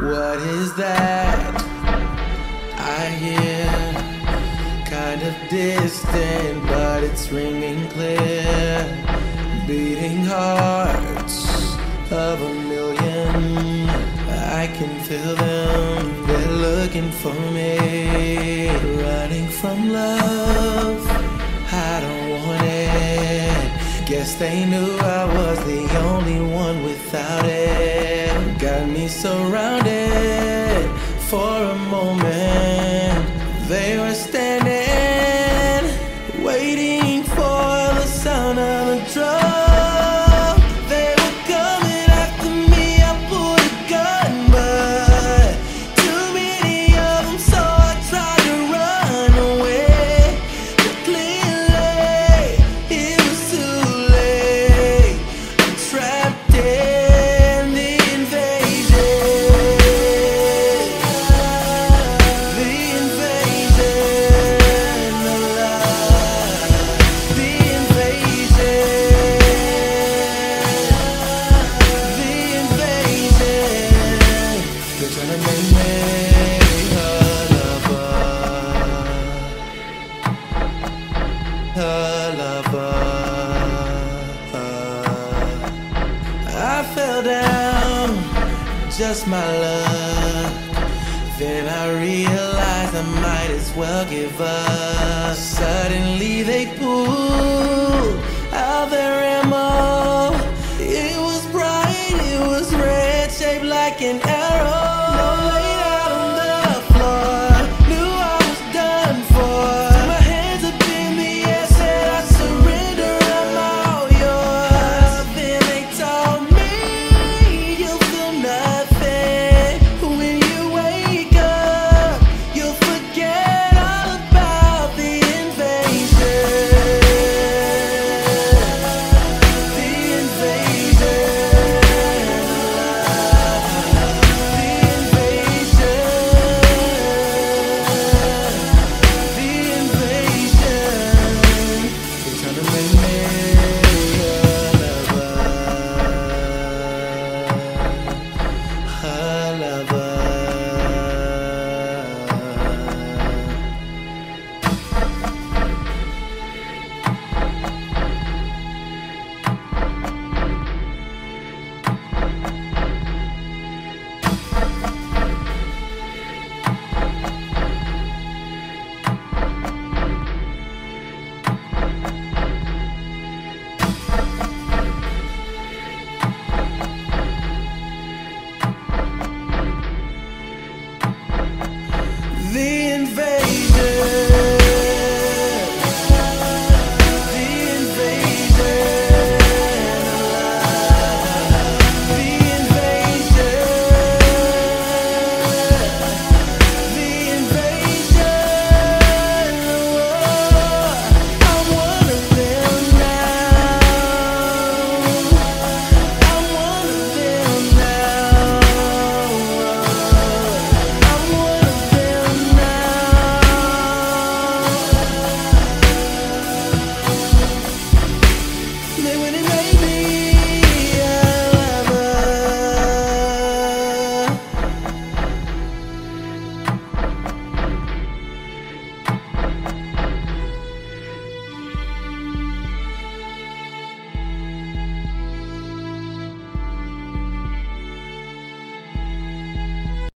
What is that I hear? Kind of distant, but it's ringing clear. Beating hearts of a million. I can feel them, they're looking for me. Running from love, I don't. Guess they knew I was the only one without it. Got me surrounded for a moment. They I fell down, just my luck. Then I realized I might as well give up. Suddenly they pulled out their ammo. It was bright, it was red, shaped like an